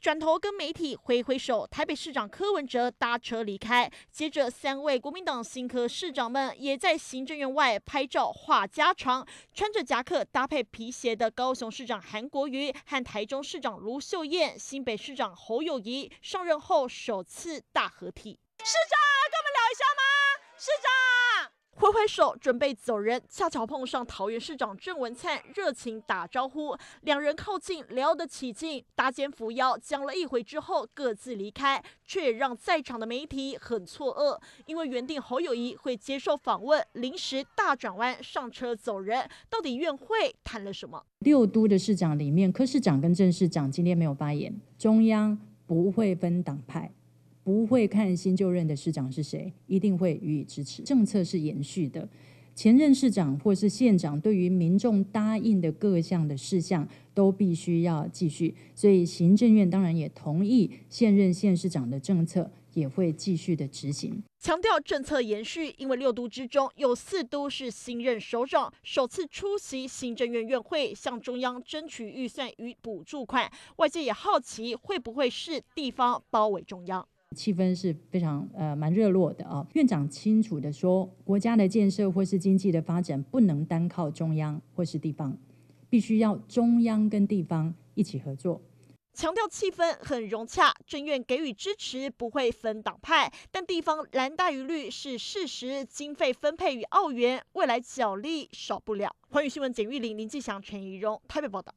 转头跟媒体挥挥手，台北市长柯文哲搭车离开。接着，三位国民党新科市长们也在行政院外拍照画家常。穿着夹克搭配皮鞋的高雄市长韩国瑜和台中市长卢秀燕、新北市长侯友谊上任后首次大合体。市长，挥挥手准备走人，恰巧碰上桃园市长郑文灿热情打招呼，两人靠近聊得起劲，搭肩扶腰讲了一回之后各自离开，却也让在场的媒体很错愕，因为原定侯友谊会接受访问，临时大转弯上车走人，到底院会谈了什么？六都的市长里面，柯市长跟郑市长今天没有发言，中央不会分党派。不会看新就任的市长是谁，一定会予以支持。政策是延续的，前任市长或是县长对于民众答应的各项的事项都必须要继续。所以行政院当然也同意现任县市长的政策也会继续的执行。强调政策延续，因为六都之中有四都是新任首长首次出席行政院院会，向中央争取预算与补助款。外界也好奇会不会是地方包围中央。气氛是非常呃蛮热络的啊。院长清楚的说，国家的建设或是经济的发展不能单靠中央或是地方，必须要中央跟地方一起合作。强调气氛很融洽，政院给予支持不会分党派，但地方蓝大于绿是事实。经费分配与澳元未来角力少不了。环宇新闻简玉玲、林继祥、陈怡荣台北报道。